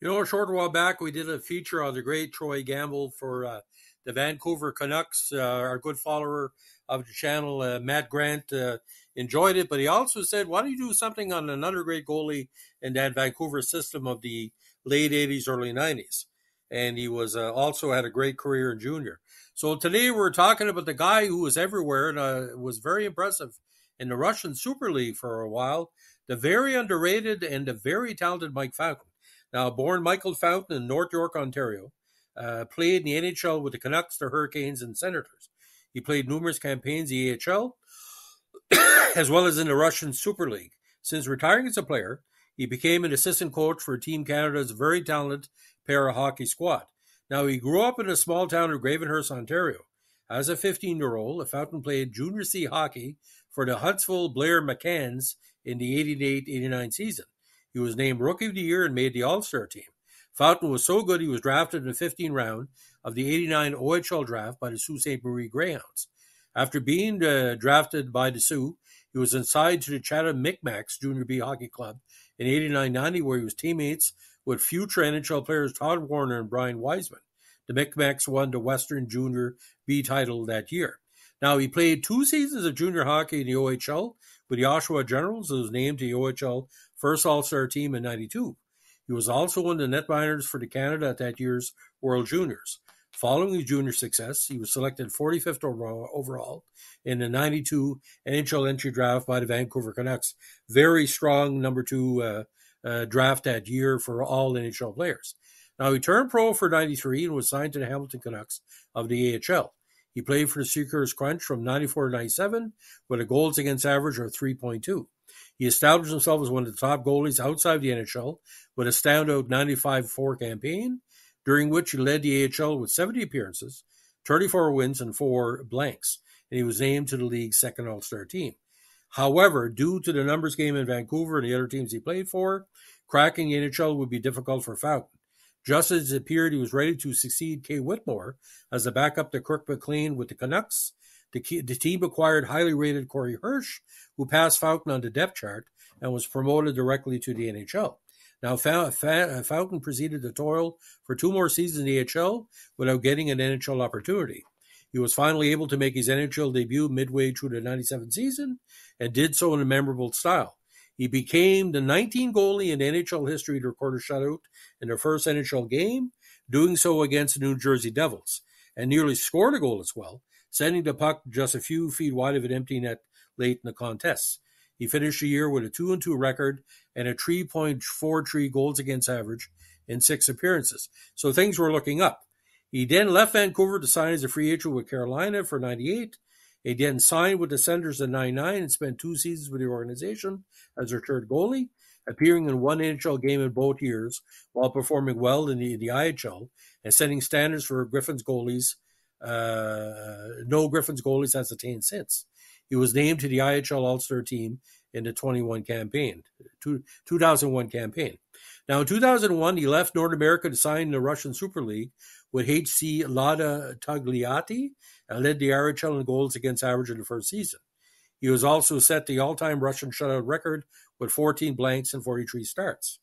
You know, a short while back, we did a feature on the great Troy Gamble for uh, the Vancouver Canucks. Uh, our good follower of the channel, uh, Matt Grant, uh, enjoyed it, but he also said, why don't you do something on another great goalie in that Vancouver system of the late 80s, early 90s? And he was uh, also had a great career in junior. So today we're talking about the guy who was everywhere and uh, was very impressive in the Russian Super League for a while, the very underrated and the very talented Mike Fountain. Now, born Michael Fountain in North York, Ontario, uh, played in the NHL with the Canucks, the Hurricanes, and Senators. He played numerous campaigns in the AHL, as well as in the Russian Super League. Since retiring as a player, he became an assistant coach for Team Canada's very talented para hockey squad. Now, he grew up in a small town of Gravenhurst, Ontario. As a 15 year old, Fountain played junior C hockey for the Huntsville Blair McCanns in the 88 89 season. He was named Rookie of the Year and made the All Star team. Fountain was so good he was drafted in the 15th round of the 89 OHL draft by the Sault Ste. Marie Greyhounds. After being uh, drafted by the Soo, he was assigned to the Chatham Micmacs Junior B Hockey Club in 89 90, where he was teammates with future NHL players Todd Warriner and Brian Wiseman. The Micmacs won the Western Junior B title that year. Now, he played two seasons of junior hockey in the OHL with the Oshawa Generals and was named to the OHL First All Star team in 92. He was also one of the netminders for the Canada at that year's World Juniors. Following his junior success, he was selected 45th overall in the 92 NHL entry draft by the Vancouver Canucks. Very strong number two uh, uh, draft that year for all NHL players. Now, he turned pro for 93 and was signed to the Hamilton Canucks of the AHL. He played for the Syracuse Crunch from 94 to 97 with a goals against average of 3.2. He established himself as one of the top goalies outside the NHL with a standout 95 4 campaign, during which he led the AHL with 70 appearances, 34 wins, and four blanks, and he was named to the league's second All Star team. However, due to the numbers game in Vancouver and the other teams he played for, cracking the NHL would be difficult for Fountain. Just as it appeared he was ready to succeed Kay Whitmore as a backup to Kirk McLean with the Canucks, the, the team acquired highly rated Corey Hirsch, who passed Fountain on the depth chart and was promoted directly to the NHL. Now, Fountain uh, proceeded to toil for two more seasons in the AHL without getting an NHL opportunity. He was finally able to make his NHL debut midway through the 97 season and did so in a memorable style. He became the 19th goalie in NHL history to record a shutout in their first NHL game, doing so against the New Jersey Devils, and nearly scored a goal as well, sending the puck just a few feet wide of an empty net late in the contest. He finished the year with a 2 and 2 record and a 3.43 goals against average in six appearances. So things were looking up. He then left Vancouver to sign as a free agent with Carolina for 98 he then signed with the Senators in 99 and spent two seasons with the organization as their third goalie, appearing in one NHL game in both years while performing well in the, the IHL and setting standards for Griffins goalies. Uh, no Griffins goalies has attained since. He was named to the IHL All Star team in the 21 campaign, 2001 campaign. Now, in 2001, he left North America to sign in the Russian Super League with HC Lada Togliatti and led the RHL in goals against average in the first season. He was also set the all-time Russian shutout record with 14 blanks and 43 starts.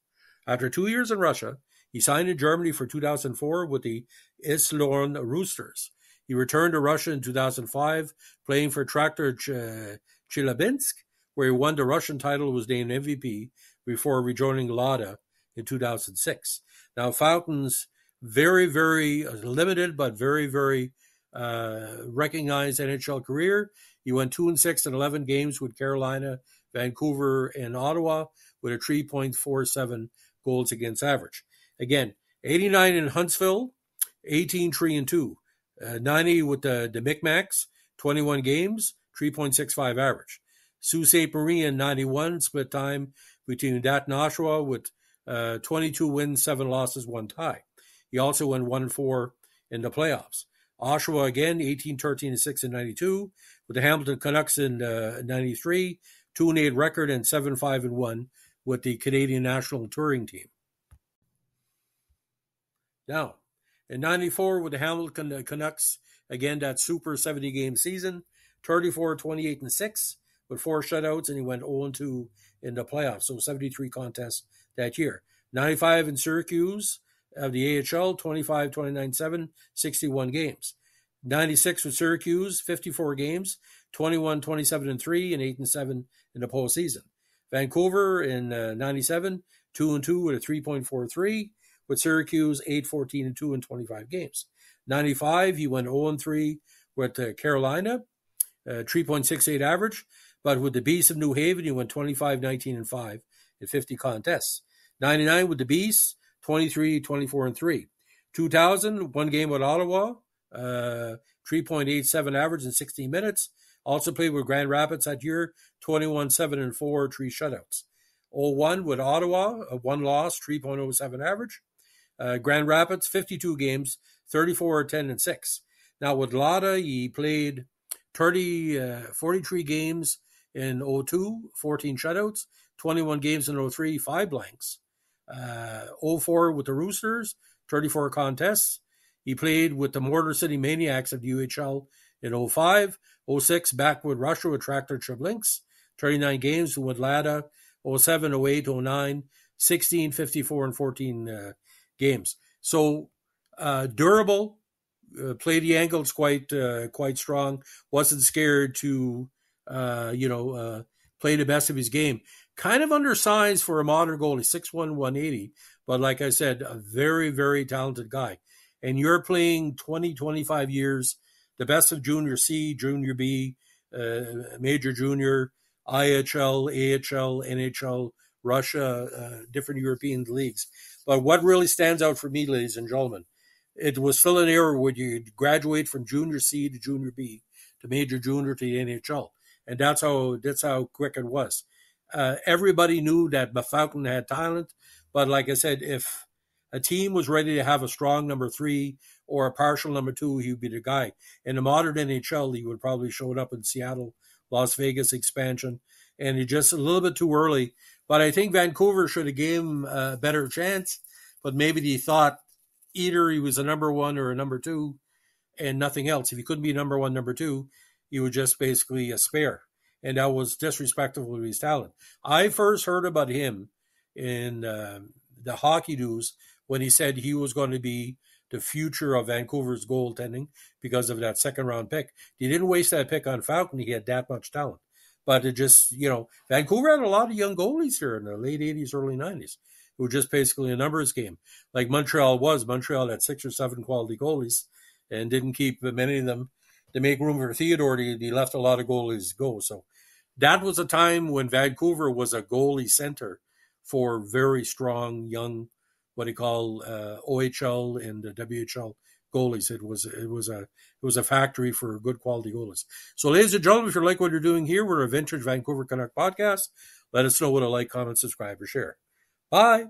After two years in Russia, he signed in Germany for 2004 with the Iserlohn Roosters. He returned to Russia in 2005, playing for Traktor Chelyabinsk, where he won the Russian title and was named MVP before rejoining Lada in 2006. Now, Fountain's very, very limited, but very, very uh, recognized NHL career. He went two and six in 11 games with Carolina, Vancouver, and Ottawa with a 3.47 goals against average. Again, 89 in Huntsville, 18 3 and 2. Uh, 90 with the, the Micmacs, 21 games, 3.65 average. Sault Ste. Marie in 91, split time between that and Oshawa with uh, 22 wins, 7 losses, 1 tie. He also went 1 and 4 in the playoffs. Oshawa again, 18, 13, and 6 in 92. With the Hamilton Canucks in uh, 93, 2 and 8 record, and 7 5 and 1 with the Canadian national touring team. Now, in 94, with the Hamilton Canucks, again, that super 70 game season, 34, 28, and 6 with four shutouts, and he went 0 2 in the playoffs. So 73 contests that year. 95 in Syracuse of the AHL, 25, 29, 7, 61 games. 96 with Syracuse, 54 games, 21, 27, and 3, and 8 and 7 in the postseason. Vancouver in uh, 97, 2 and 2 with a 3.43, with Syracuse 8, 14, and 2 in 25 games. 95, he went 0 and 3 with uh, Carolina, uh, 3.68 average, but with the Beasts of New Haven, he went 25, 19, and 5 in 50 contests. 99 with the Beasts, 23, 24, and 3. 2000, one game with Ottawa, uh, 3.87 average in 16 minutes. Also played with Grand Rapids that year, 21, 7, and 4, three shutouts. 01 with Ottawa, a one loss, 3.07 average. Uh, Grand Rapids, 52 games, 34, 10, and 6. Now with Lada, he played 30, uh, 43 games in 02, 14 shutouts, 21 games in 03, five blanks. Uh, 04 with the Roosters, 34 contests. He played with the Motor City Mechanics of the UHL in 05, 06 back with Russia with Traktor Chelyabinsk, 39 games with Lada, 07, 08, 09, 16, 54, and 14 uh, games. So uh, durable, uh, played the angles quite uh, quite strong. Wasn't scared to uh, you know uh, play the best of his game. Kind of undersized for a modern goalie, 6'1", 180. But like I said, a very very talented guy. And you're playing 20, 25 years, the best of Junior C, Junior B, uh, Major Junior, IHL, AHL, NHL, Russia, different European leagues. But what really stands out for me, ladies and gentlemen, it was still an era where you graduate from junior C to junior B to major junior to the NHL, and that's how that's how quick it was. Uh, everybody knew that Falcon had talent, but like I said, if a team was ready to have a strong number three or a partial number two, he would be the guy. In the modern NHL, he would probably show up in Seattle, Las Vegas expansion, and he just a little bit too early. But I think Vancouver should have gave him a better chance. But maybe he thought either he was a number one or a number two and nothing else. If he couldn't be number one, number two, he was just basically a spare. And that was disrespectful to his talent. I first heard about him in uh, the hockey news when he said he was going to be the future of Vancouver's goaltending because of that second round pick. He didn't waste that pick on Falcon. He had that much talent. But it just, you know, Vancouver had a lot of young goalies here in the late 80s, early 90s who just basically a numbers game, like Montreal was. Montreal had six or seven quality goalies and didn't keep many of them to make room for Theodore. He left a lot of goalies go. So that was a time when Vancouver was a goalie center for very strong young, what do you call uh, OHL and WHL goalies. It was it was a it was a factory for good quality goalies. So, ladies and gentlemen, if you like what you're doing here, we're a vintage Vancouver Canuck podcast. Let us know what a like, comment, subscribe, or share. Bye.